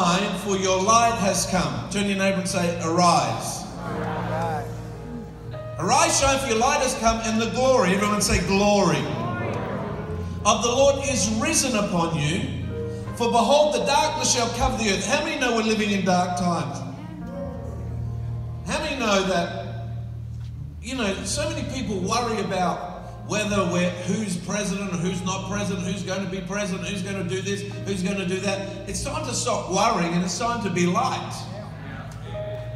Time for your light has come. Turn to your neighbor and say, Arise. Arise, shine, for your light has come, and the glory, everyone say, Glory of the Lord is risen upon you. For behold, the darkness shall cover the earth. How many know we're living in dark times? How many know that, you know, so many people worry about whether we're who's president who's not president, who's going to be president, who's going to do this, who's going to do that. It's time to stop worrying and it's time to be light.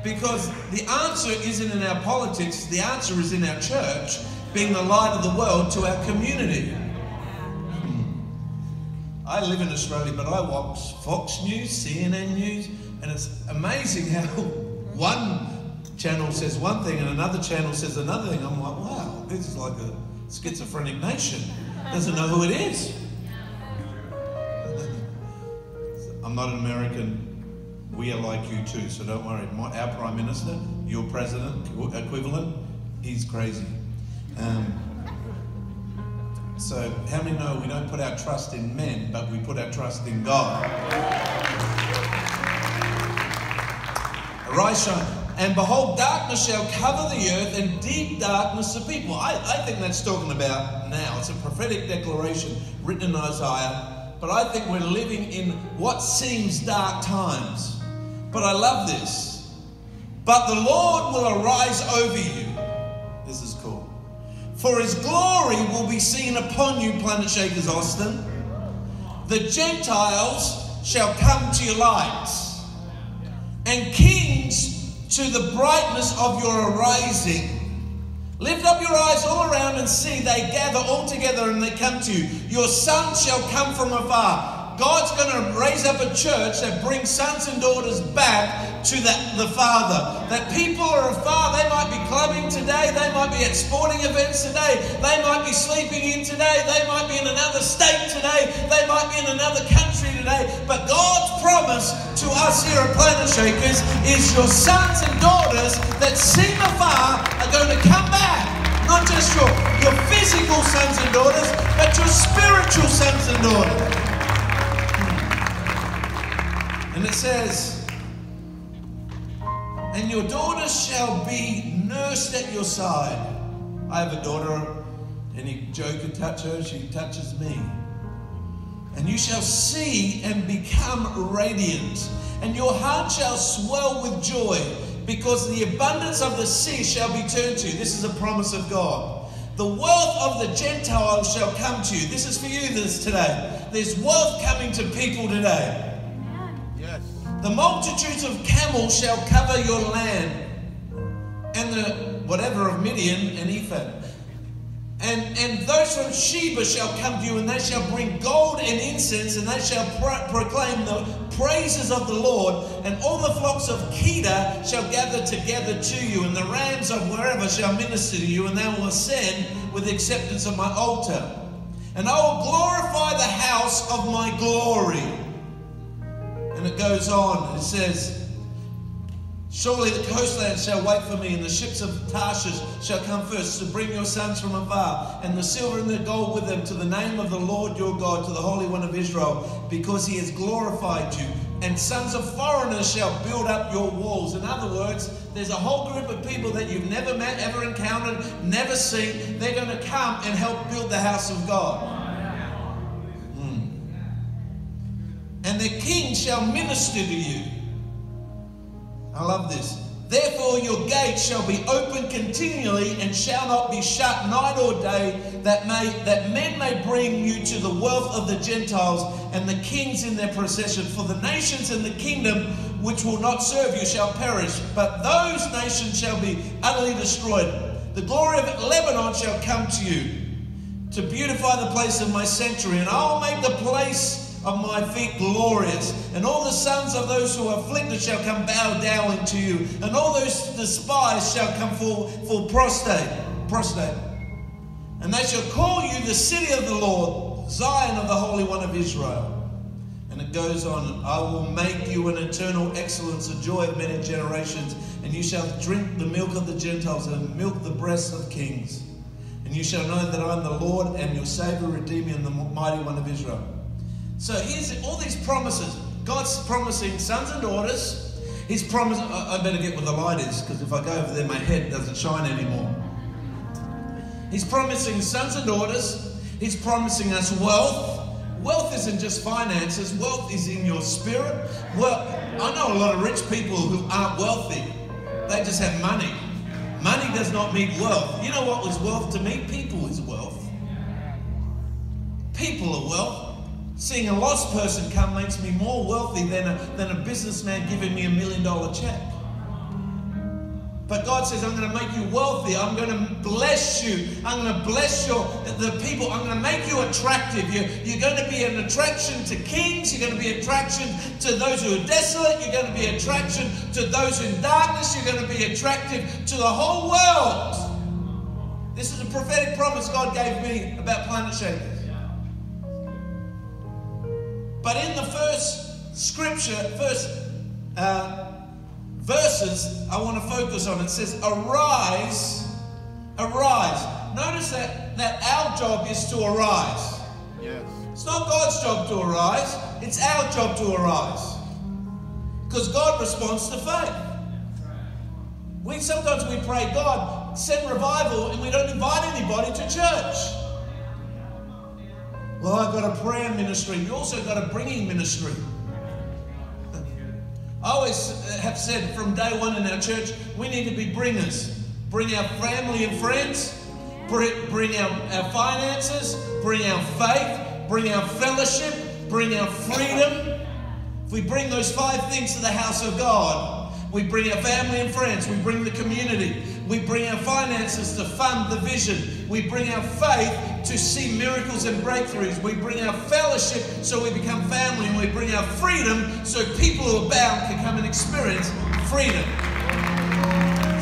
Because the answer isn't in our politics, the answer is in our church, being the light of the world to our community. I live in Australia, but I watch Fox News, CNN News, and it's amazing how one channel says one thing and another channel says another thing. I'm like, wow, this is like a schizophrenic nation. Doesn't know who it is. I'm not an American. We are like you too, so don't worry. My, our prime minister, your president equivalent, he's crazy. Um, so, how many know we don't put our trust in men, but we put our trust in God? Arise, shine. And behold, darkness shall cover the earth, and deep darkness the people. I, I think that's talking about now. It's a prophetic declaration written in Isaiah. But I think we're living in what seems dark times. But I love this. But the Lord will arise over you. This is cool. For his glory will be seen upon you, planet shakers Austin. The Gentiles shall come to your lights, and kings to the brightness of your arising. Lift up your eyes all around and see they gather all together and they come to you. Your sons shall come from afar. God's going to raise up a church that brings sons and daughters back to the, the Father. That people are afar. They might be clubbing today. They might be at sporting events today. They might be sleeping in today. They might be in another state today. They might be in another country today. But God's promise to us here at Planet Shakers is your sons and daughters that seem afar are going to come back. Not just your, your physical sons and daughters, but your spiritual sons and daughters. And it says, And your daughter shall be nursed at your side. I have a daughter, any Joe can touch her, she touches me. And you shall see and become radiant, and your heart shall swell with joy, because the abundance of the sea shall be turned to you. This is a promise of God. The wealth of the Gentiles shall come to you. This is for you this today. There's wealth coming to people today. The multitudes of camels shall cover your land, and the whatever of Midian and Ephah. And, and those from Sheba shall come to you, and they shall bring gold and incense, and they shall pro- proclaim the praises of the Lord. And all the flocks of Kedar shall gather together to you, and the rams of wherever shall minister to you, and they will ascend with the acceptance of my altar. And I will glorify the house of my glory. And it goes on. It says, Surely the coastland shall wait for me, and the ships of Tarshish shall come first to bring your sons from afar, and the silver and the gold with them to the name of the Lord your God, to the Holy One of Israel, because he has glorified you. And sons of foreigners shall build up your walls. In other words, there's a whole group of people that you've never met, ever encountered, never seen. They're going to come and help build the house of God. And the king shall minister to you. I love this. Therefore, your gates shall be open continually and shall not be shut night or day, that, may, that men may bring you to the wealth of the Gentiles and the kings in their procession. For the nations and the kingdom which will not serve you shall perish, but those nations shall be utterly destroyed. The glory of Lebanon shall come to you to beautify the place of my sanctuary, and I will make the place of my feet glorious. And all the sons of those who are afflicted shall come bow down to you. And all those despised shall come full, full prostrate, prostrate. And they shall call you the city of the Lord, Zion of the Holy One of Israel. And it goes on, I will make you an eternal excellence, a joy of many generations, and you shall drink the milk of the Gentiles and milk the breasts of kings. And you shall know that I am the Lord and your Savior, Redeemer, and the mighty one of Israel. So here's all these promises. God's promising sons and daughters. He's promised. I I better get where the light is because if I go over there, my head doesn't shine anymore. He's promising sons and daughters. He's promising us wealth. Wealth isn't just finances, wealth is in your spirit. Well, I know a lot of rich people who aren't wealthy, they just have money. Money does not mean wealth. You know what was wealth to me? People is wealth. People are wealth. Seeing a lost person come makes me more wealthy than a, than a businessman giving me a million dollar check. But God says, I'm going to make you wealthy. I'm going to bless you. I'm going to bless your the people. I'm going to make you attractive. You're, you're going to be an attraction to kings. You're going to be attraction to those who are desolate. You're going to be attraction to those in darkness. You're going to be attractive to the whole world. This is a prophetic promise God gave me about planet Planetshakers. But in the first scripture, first uh, verses I want to focus on. It says, Arise, arise. Notice that, that our job is to arise. Yes. It's not God's job to arise, it's our job to arise. Because God responds to faith. We sometimes we pray, God, send revival, and we don't invite anybody to church. Well, I've got a prayer ministry. You also got a bringing ministry. I always uh, have said from day one in our church, we need to be bringers. Bring our family and friends, bring our, our finances, bring our faith, bring our fellowship, bring our freedom. If we bring those five things to the house of God, we bring our family and friends, we bring the community, we bring our finances to fund the vision, we bring our faith to see miracles and breakthroughs. We bring our fellowship so we become family, and we bring our freedom so people who are bound can come and experience freedom.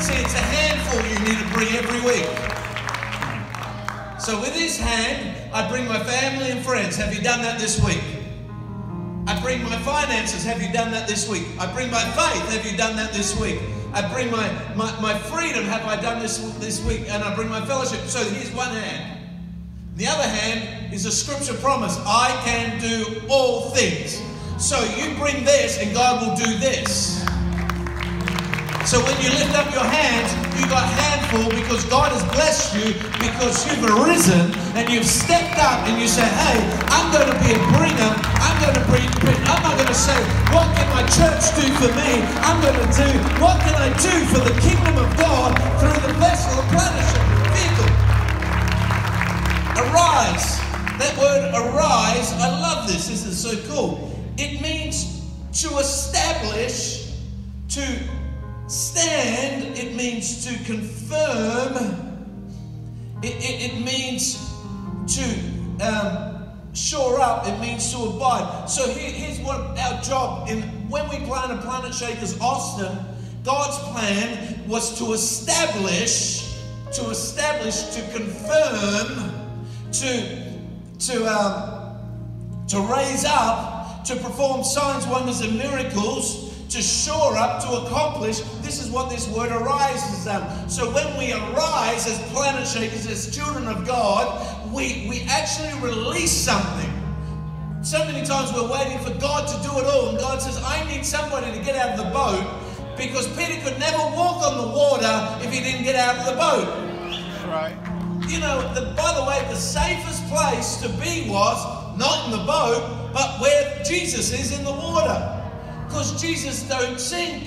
See, it's a handful you need to bring every week. So, with his hand, I bring my family and friends. Have you done that this week? I bring my finances. Have you done that this week? I bring my faith. Have you done that this week? I bring my, my, my freedom. Have I done this this week? And I bring my fellowship. So here's one hand. The other hand is a scripture promise I can do all things. So you bring this, and God will do this. So when you lift up your hands, you got handful because God has blessed you because you've arisen and you've stepped up and you say, hey, I'm going to be a bringer. I'm going to bring, I'm not going to say, what can my church do for me? I'm going to do, what can I do for the kingdom of God through the vessel of vehicle? Arise. That word arise, I love this. This is so cool. It means to establish, to stand, it means to confirm, it, it, it means to um, shore up, it means to abide. So here, here's what our job in when we plan a planted Planetshakers Austin, God's plan was to establish, to establish, to confirm to, to, um, to raise up, to perform signs, wonders, and miracles, to shore up, to accomplish. This is what this word arises done. So when we arise as planet shakers, as children of God, we, we actually release something. So many times we're waiting for God to do it all, and God says, I need somebody to get out of the boat because Peter could never walk on the water if he didn't get out of the boat. You know, the, by the way, the safest place to be was not in the boat, but where Jesus is in the water. Because Jesus don't sink.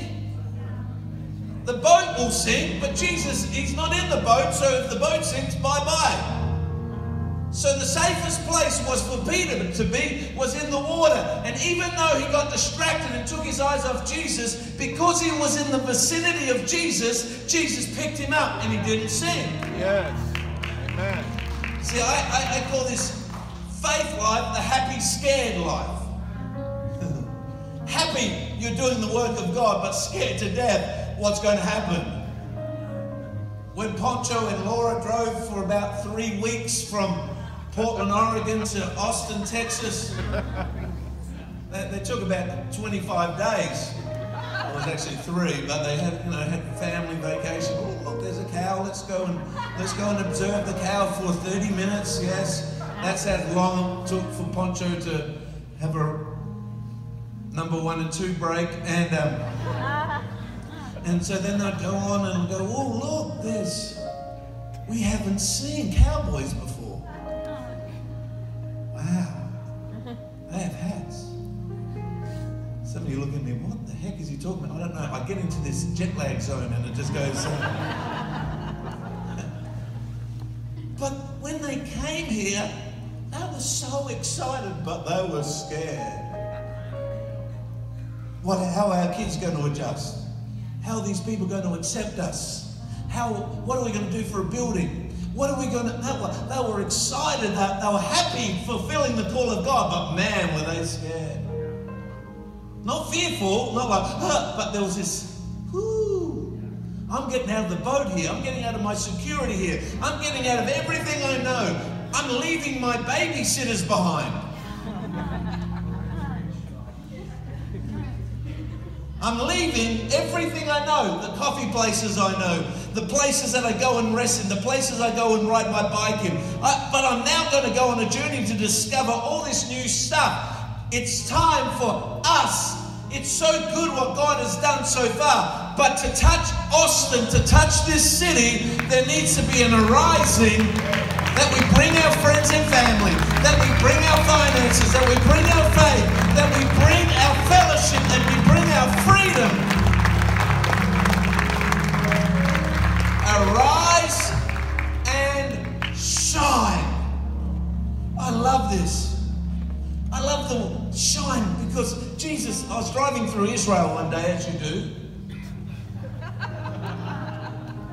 The boat will sink, but Jesus, he's not in the boat, so if the boat sinks, bye-bye. So the safest place was for Peter to be was in the water. And even though he got distracted and took his eyes off Jesus, because he was in the vicinity of Jesus, Jesus picked him up and he didn't sink. Yes. Amen. See, I, I, I call this faith life the happy, scared life. happy you're doing the work of God, but scared to death what's going to happen. When Poncho and Laura drove for about three weeks from Portland, Oregon to Austin, Texas, they, they took about 25 days it was actually three, but they had, you know, had family vacation. There's a cow. Let's go and let's go and observe the cow for 30 minutes. Yes, that's how long it took for Poncho to have a number one and two break, and um, and so then they'd go on and go, oh look, there's we haven't seen cowboys before. Wow, they have hats. Some of you look at me, what the heck is he talking about? I don't know. I get into this jet lag zone and it just goes. but when they came here, they were so excited, but they were scared. What, how are our kids going to adjust? How are these people going to accept us? How, what are we going to do for a building? What are we going to? They were, they were excited. They were happy fulfilling the call of God, but man, were they scared. Not fearful, not like, huh, but there was this, whoo, I'm getting out of the boat here. I'm getting out of my security here. I'm getting out of everything I know. I'm leaving my babysitters behind. I'm leaving everything I know, the coffee places I know, the places that I go and rest in, the places I go and ride my bike in. I, but I'm now going to go on a journey to discover all this new stuff. It's time for us. It's so good what God has done so far. But to touch Austin, to touch this city, there needs to be an arising bring our friends and family, that we bring our finances, that we bring our faith, that we bring our fellowship, that we bring our freedom. Arise and shine. I love this. I love the shine because Jesus, I was driving through Israel one day, as you do.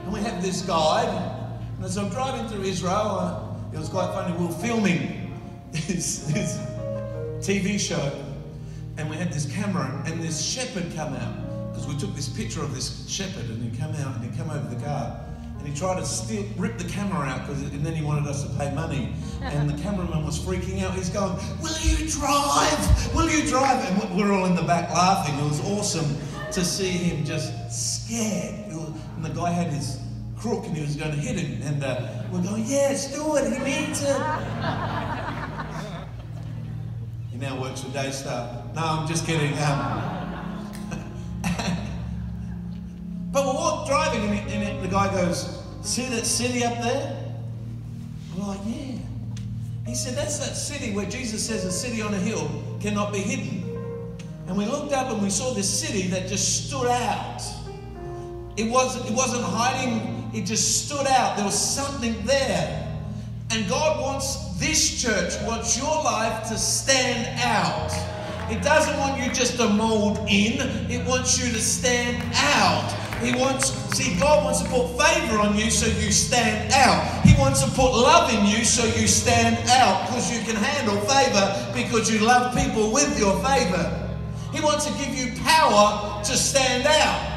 And we have this guide. And as I'm driving through Israel, uh, it was quite funny. We were filming this, this TV show. And we had this camera, and this shepherd come out. Because we took this picture of this shepherd, and he come out, and he come over the car and he tried to steal, rip the camera out because and then he wanted us to pay money and the cameraman was freaking out he's going will you drive will you drive and we're all in the back laughing it was awesome to see him just scared and the guy had his crook and he was going to hit him and uh, we're going yes do it he needs it he now works for Daystar no I'm just kidding um, But we're all driving, and, it, and it, the guy goes, See that city up there? We're like, Yeah. He said, That's that city where Jesus says a city on a hill cannot be hidden. And we looked up and we saw this city that just stood out. It wasn't, it wasn't hiding, it just stood out. There was something there. And God wants this church, wants your life to stand out. It doesn't want you just to mold in, it wants you to stand out. He wants, see, God wants to put favor on you so you stand out. He wants to put love in you so you stand out because you can handle favor because you love people with your favor. He wants to give you power to stand out.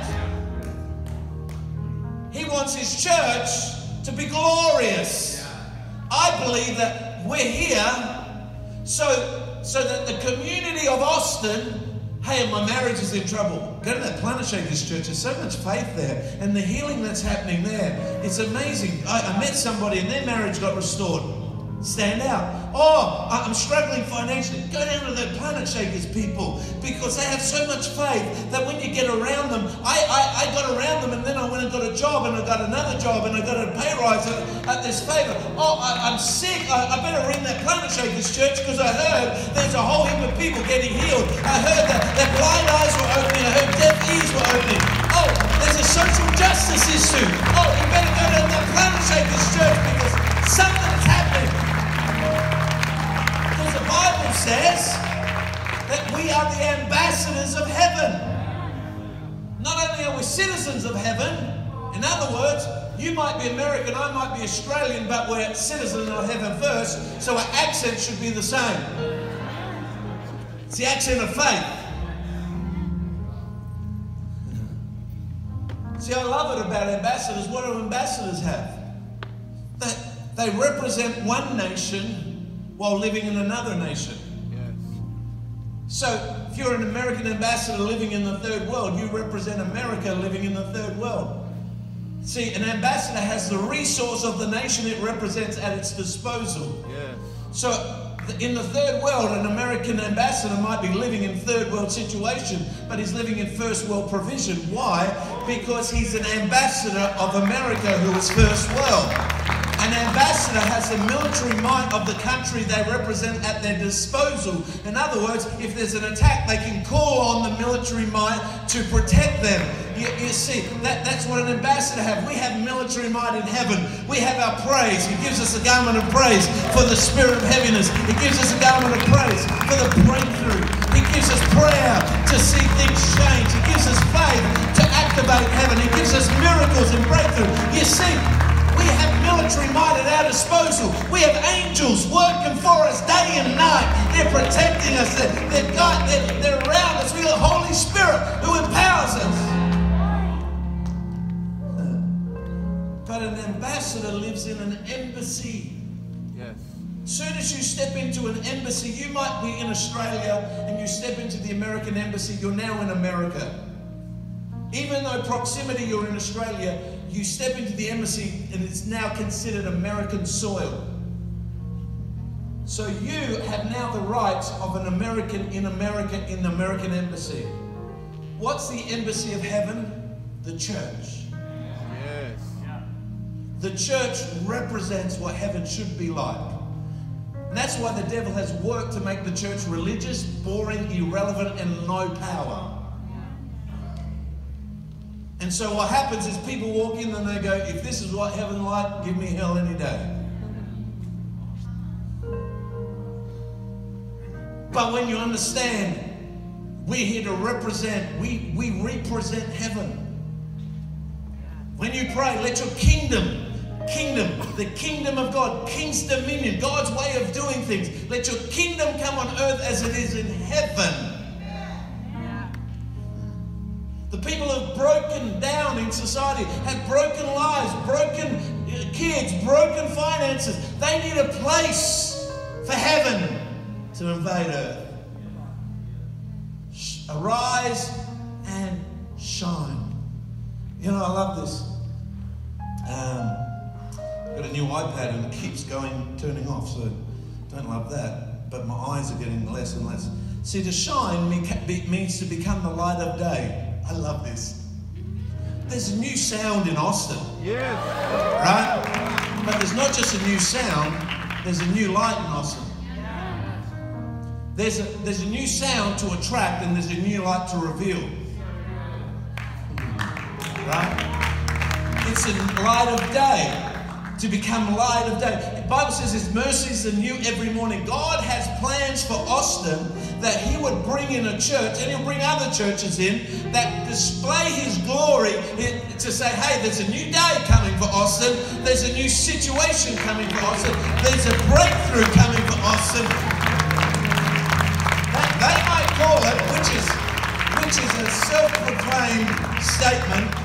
Wants His church to be glorious. I believe that we're here so, so that the community of Austin Hey, my marriage is in trouble. Go to that Planet Shakers church. There's so much faith there. And the healing that's happening there, it's amazing. I, I met somebody and their marriage got restored. Stand out. Oh, I'm struggling financially. Go down to the Planet Shakers people because they have so much faith that when you get around them, I, I, I got around them and then I went and got a job and I got another job and I got a pay rise at, at this favor. Oh, I, am sick. I, I, better ring that Planet Shakers church because I heard there's a whole heap of people getting healed. I heard that, that blind eyes were opening. I heard deaf ears were opening. Oh, there's a social justice issue. Oh, you better go to the Planet Shakers church because something's says that we are the ambassadors of heaven. Not only are we citizens of heaven, in other words, you might be American, I might be Australian, but we're citizens of heaven first, so our accent should be the same. It's the accent of faith. See, I love it about ambassadors. What do ambassadors have? They, they represent one nation while living in another nation. So, if you're an American ambassador living in the third world, you represent America living in the third world. See, an ambassador has the resource of the nation it represents at its disposal. Yes. So, In the third world, an American ambassador might be living in third world situation, but he's living in first world provision. Why? Because he's an ambassador of America who is first world. An ambassador has the military might of the country they represent at their disposal. In other words, if there's an attack, they can call on the military might to protect them. You, you see, that, that's what an ambassador has. We have military might in heaven. We have our praise. He gives us a garment of praise for the spirit of heaviness. He gives us a garment of praise for the breakthrough. He gives us prayer to see things change. He gives us faith to activate heaven. He gives us miracles and breakthrough. You see, have military might at our disposal. We have angels working for us day and night. They're protecting us. They're, they're, God, they're, they're around us. We have the Holy Spirit who empowers us. But an ambassador lives in an embassy. Yes. Soon as you step into an embassy, you might be in Australia and you step into the American embassy, you're now in America. Even though proximity you're in Australia, you step into the embassy and it's now considered American soil. So you have now the rights of an American in America in the American embassy. What's the embassy of heaven? The church. Yes. The church represents what heaven should be like. And that's why the devil has worked to make the church religious, boring, irrelevant, and no power. And so what happens is people walk in and they go, if this is what heaven like, give me hell any day. But when you understand, we're here to represent, we, we represent heaven. When you pray, let your kingdom, kingdom, the kingdom of God, king's dominion, God's way of doing things, let your kingdom come on earth as it is in heaven. The people have broken down in society, have broken lives, broken uh, kids, broken finances. They need a place for heaven to invade earth. Arise and shine. You know, I love this. Um, got a new iPad and it keeps going, turning off, so don't love that. But my eyes are getting less and less. See, to shine means to become the light of day. I love this. There's a new sound in Austin. Yes. Right? But there's not just a new sound, there's a new light in Austin. There's a, there's a new sound to attract and there's a new light to reveal. Right? It's a light of day to become light of day. The Bible says His mercies are new every morning. God has plans for Austin that He would bring in a church, and He'll bring other churches in that display His glory eh, to say, hey, there's a new day coming for Austin. There's a new situation coming for Austin. There's a breakthrough coming for Austin. They might call it, which is, which is a self-proclaimed statement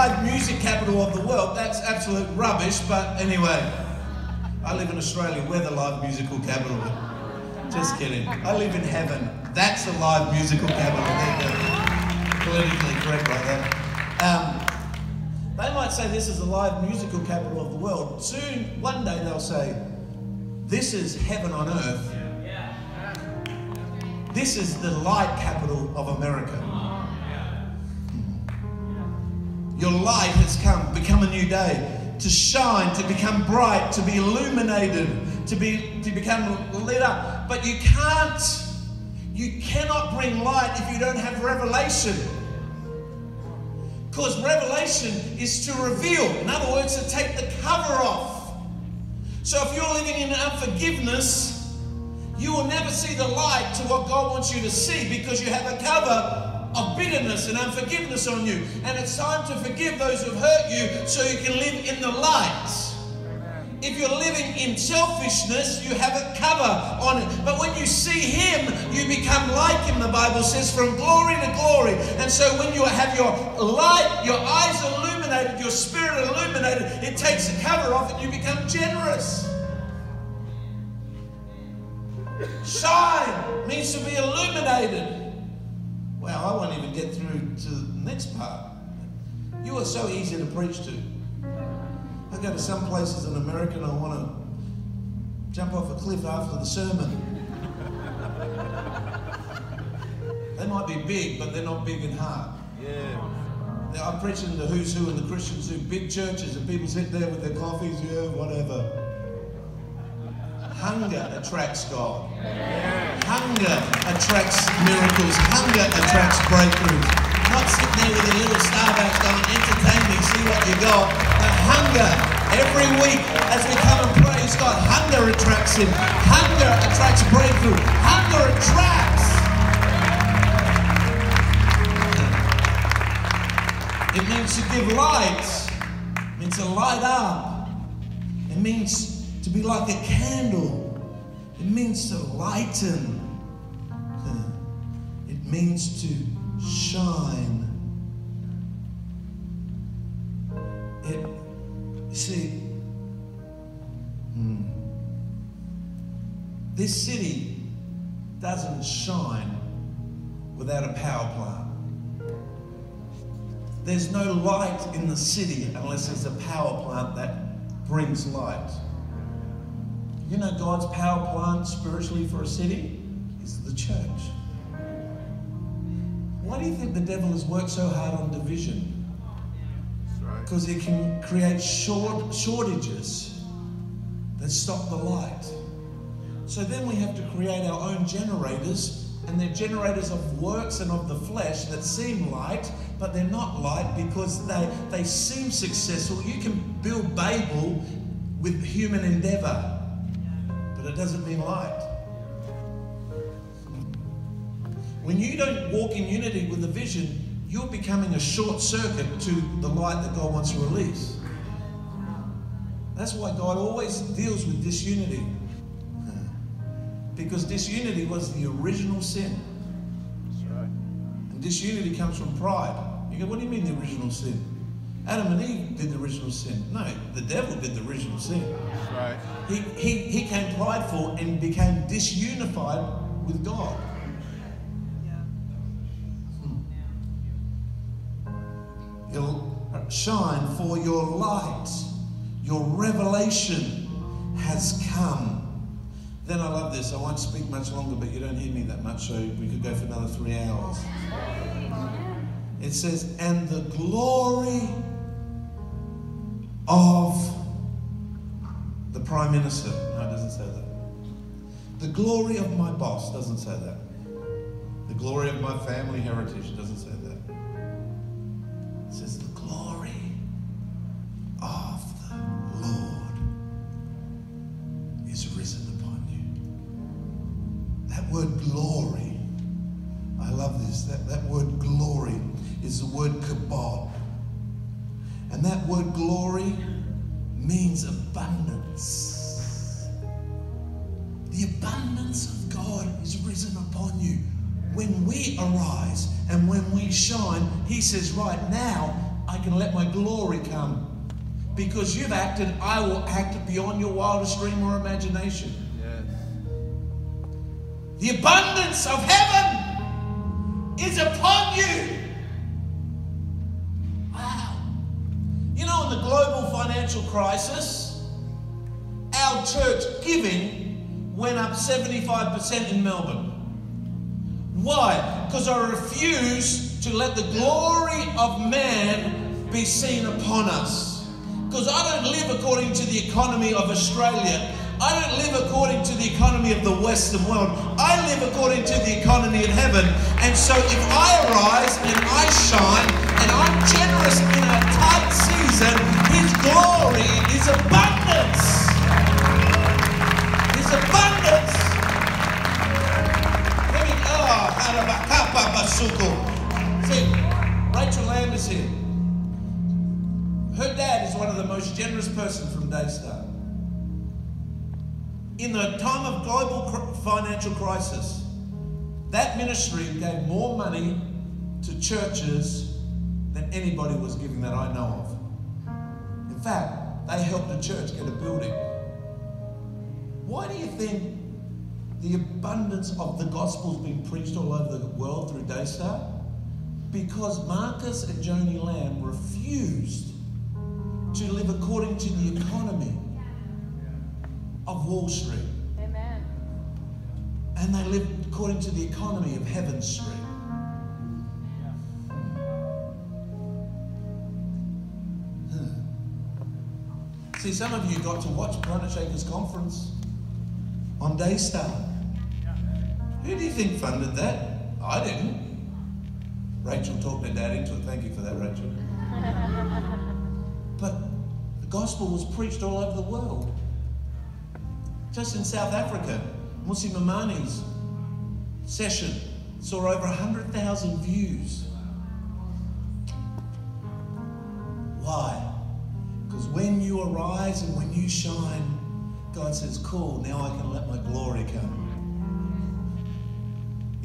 the live music capital of the world. That's absolute rubbish, but anyway. I live in Australia. We're the live musical capital. Just kidding. I live in heaven. That's a live musical capital. Politically correct right there. Um, they might say this is the live musical capital of the world. Soon, one day, they'll say, This is heaven on earth. This is the light capital of America. Your light has come, become a new day. To shine, to become bright, to be illuminated, to be to become lit up. But you can't, you cannot bring light if you don't have revelation. Because revelation is to reveal. In other words, to take the cover off. So if you're living in unforgiveness, you will never see the light to what God wants you to see because you have a cover of bitterness and unforgiveness on you. And it's time to forgive those who've hurt you so you can live in the light. If you're living in selfishness, you have a cover on it. But when you see Him, you become like Him, the Bible says, from glory to glory. And so when you have your light, your eyes illuminated, your spirit illuminated, it takes the cover off and you become generous. Shine means to be illuminated. Wow, I won't even get through to the next part. You are so easy to preach to. I go to some places in America and I want to jump off a cliff after the sermon. they might be big, but they're not big in heart. Yeah. I'm preaching the who's who and the Christians who big churches and people sit there with their coffees, yeah, whatever. Hunger attracts God. Hunger attracts miracles. Hunger attracts breakthroughs. Not sitting there with a little Starbucks going, entertain me, see what you got. But hunger. Every week as we come and praise God, hunger attracts Him. Hunger attracts breakthrough. Hunger attracts. It means to give light. It means to light up. It means to be like a candle. It means to lighten. It means to shine. It, see, hmm, this city doesn't shine without a power plant. There's no light in the city unless there's a power plant that brings light. You know, God's power plant spiritually for a city is the church. Why do you think the devil has worked so hard on division? Because he can create short shortages that stop the light. So then we have to create our own generators, and they're generators of works and of the flesh that seem light, but they're not light because they, they seem successful. You can build Babel with human endeavor, it doesn't mean light. When you don't walk in unity with the vision, you're becoming a short circuit to the light that God wants to release. That's why God always deals with disunity. Because disunity was the original sin. Right. And disunity comes from pride. You go, what do you mean the original sin? Adam and Eve did the original sin. No, the devil did the original sin. That's right. He, he, he came prideful and became disunified with God. Hmm. You'll shine for your light, your revelation has come. Then I love this. I won't speak much longer, but you don't hear me that much, so we could go for another three hours. It says, and the glory of the Prime Minister. No, it doesn't say that. The glory of my boss doesn't say that. The glory of my family heritage doesn't say that. Abundance. The abundance of God is risen upon you. When we arise and when we shine, He says, Right now, I can let my glory come. Because you've acted, I will act beyond your wildest dream or imagination. Yes. The abundance of heaven is upon you. Wow. You know, in the global financial crisis, our church giving went up 75% in Melbourne. Why? Because I refuse to let the glory of man be seen upon us. Because I don't live according to the economy of Australia. I don't live according to the economy of the Western world. I live according to the economy in heaven. And so if I arise and I shine and I'm generous in a tight season, His glory is abundance. See, Rachel Lamb is here. Her dad is one of the most generous persons from Daystar. In the time of global financial crisis, that ministry gave more money to churches than anybody was giving that I know of. In fact, they helped a church get a building. Why do you think the abundance of the gospel's been preached all over the world through Daystar? Because Marcus and Joni Lamb refused to live according to the economy of Wall Street. Amen. And they lived according to the economy of Heaven Street. See, some of you got to watch Planet Shakers Conference on Daystar. Who do you think funded that? I didn't. Rachel talked her dad into it. Thank you for that, Rachel. but the gospel was preached all over the world. Just in South Africa, Musi Mamani's session saw over 100,000 views. Why? Because when you arise and when you shine, God says, Cool, now I can let my glory come.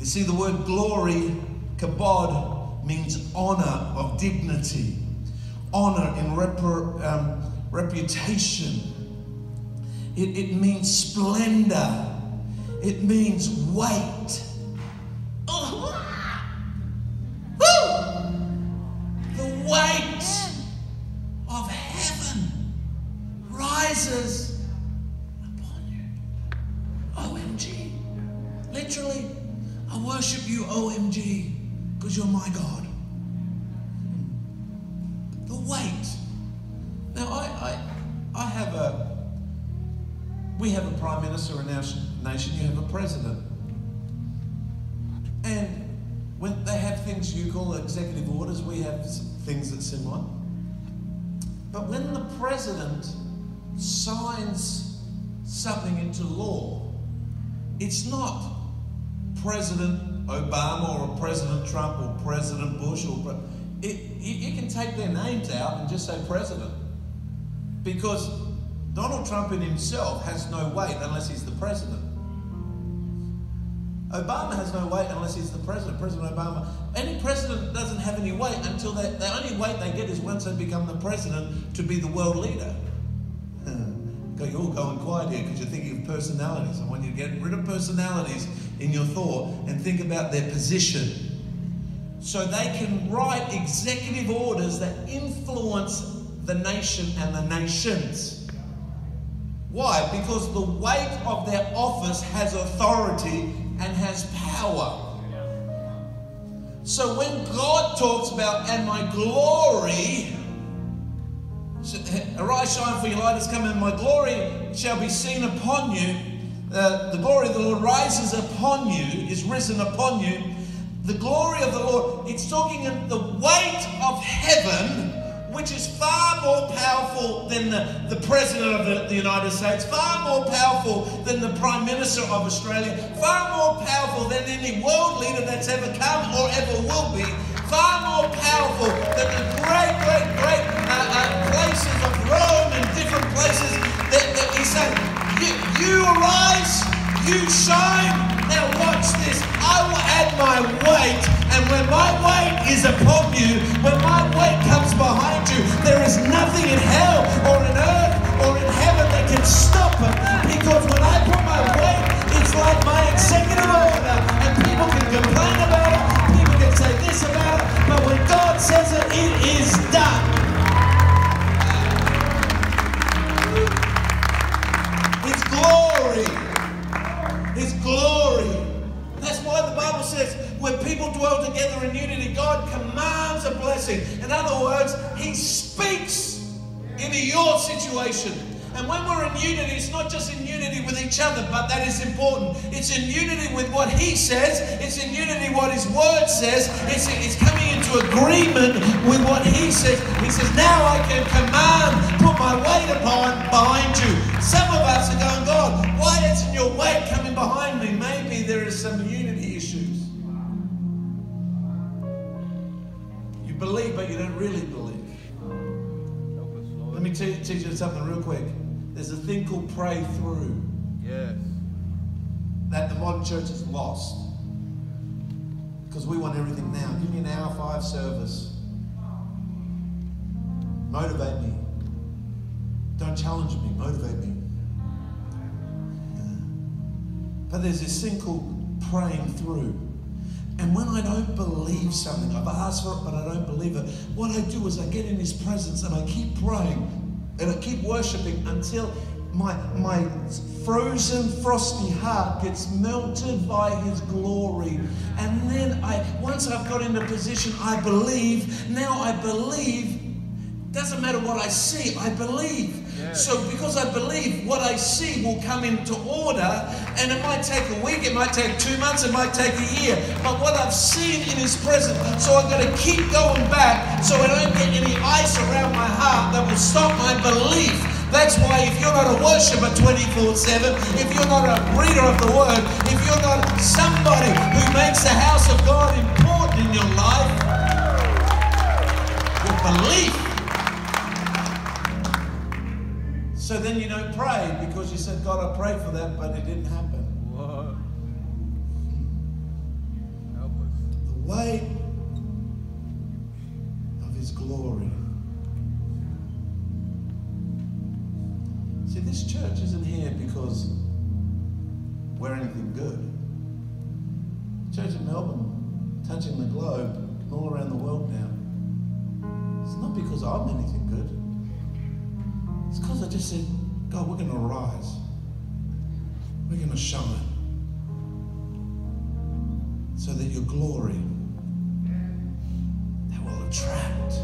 You see, the word glory, kabod, means honor of dignity, honor in um, reputation. It, it means splendor, it means weight. Things that's similar. But when the president signs something into law, it's not President Obama or President Trump or President Bush or it, you, you can take their names out and just say president because Donald Trump in himself has no weight unless he's the president. Obama has no weight unless he's the president. President Obama. Any president doesn't have any weight until they, the only weight they get is once they become the president to be the world leader. You're all going quiet here because you're thinking of personalities. I want you to get rid of personalities in your thought and think about their position. So they can write executive orders that influence the nation and the nations. Why? Because the weight of their office has authority and has power. So when God talks about, and my glory, arise, shine, for your light has come, and my glory shall be seen upon you. Uh, the glory of the Lord rises upon you, is risen upon you. The glory of the Lord, it's talking of the weight of heaven which is far more powerful than the, the President of the, the, United States, far more powerful than the Prime Minister of Australia, far more powerful than any world leader that's ever come or ever will be, far more powerful than the great, great, great uh, uh, places of Rome and different places that, that he said, you, you arise, you shine. Watch this. I will add my weight, and when my weight is upon you, when my weight comes behind you, there is nothing in hell or in earth or in heaven that can stop it. Because when I put my weight, it's like my executive order, and people can complain about it, people can say this about it, but when God says it, it is done. When people dwell together in unity, God commands a blessing. In other words, He speaks into your situation. And when we're in unity, it's not just in unity with each other, but that is important. It's in unity with what He says, it's in unity what His Word says, it's, it's coming into agreement with what He says. He says, Now I can command, put my weight upon behind you. Some of us are going, God, why isn't your weight coming behind me? Maybe there is some unity believe, but you don't really believe. Let me te- teach you something real quick. There's a thing called pray through Yes. that the modern church has lost. Because we want everything now. Give me an hour five service. Motivate me. Don't challenge me, motivate me. But there's this thing called praying through. And when I don't believe something, I've asked for it, but I don't believe it, what I do is I get in His presence and I keep praying and I keep worshiping until my, my frozen, frosty heart gets melted by His glory. And then I, once I've got into position, I believe. Now I believe. Doesn't matter what I see, I believe. So because I believe what I see will come into order, and it might take a week, it might take two months, it might take a year. But what I've seen in His presence, so I've got to keep going back so I don't get any ice around my heart that will stop my belief. That's why if you're not a worshiper 24 7, if you're not a reader of the word, if you're not somebody who makes the house of God important in your life, your belief. So then you don't pray because you said, God, I prayed for that, but it didn't happen. Help us. The weight of His glory. See, this church isn't here because we're anything good. Church in Melbourne, touching the globe, all around the world now. It's not because I'm anything good. It's because I just said, God, we're going to rise. We're going to shine. So that your glory that will attract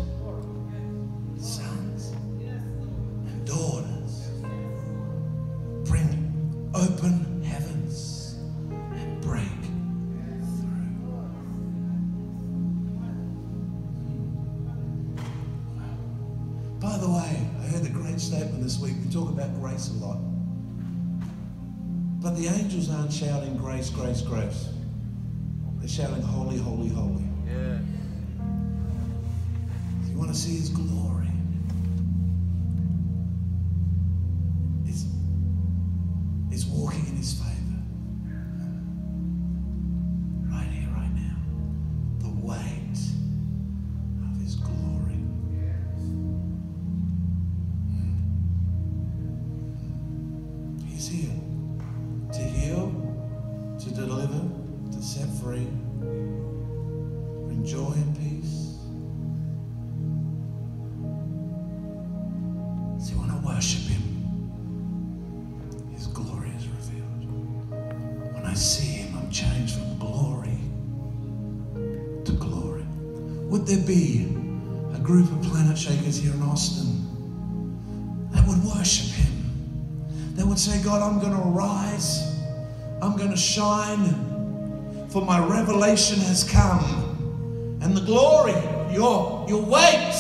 grace a lot. But the angels aren't shouting grace, grace, grace. They're shouting holy, holy, holy. Yeah. If you want to see his glory, there be a group of Planet Shakers here in Austin that would worship Him? That would say, God, I'm going to rise, I'm going to shine, for my revelation has come, and the glory, your, your weight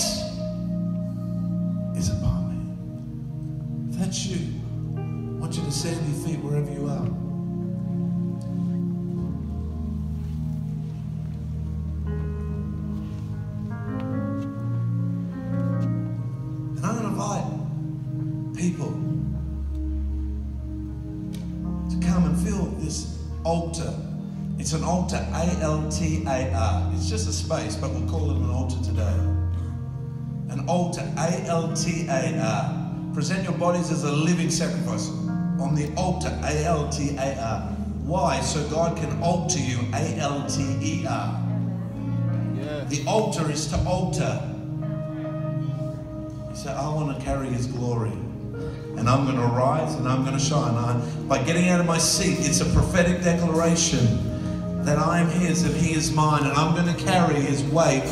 altar. It's an altar, A L T A R. It's just a space, but we'll call it an altar today an altar, A L T A R. Present your bodies as a living sacrifice on the altar, A L T A R. Why? So God can alter you, A L T E R. The altar is to alter. You say, I want to carry His glory. And I'm going to rise and I'm going to shine. I, by getting out of my seat, it's a prophetic declaration that I am His and He is mine, and I'm going to carry His weight.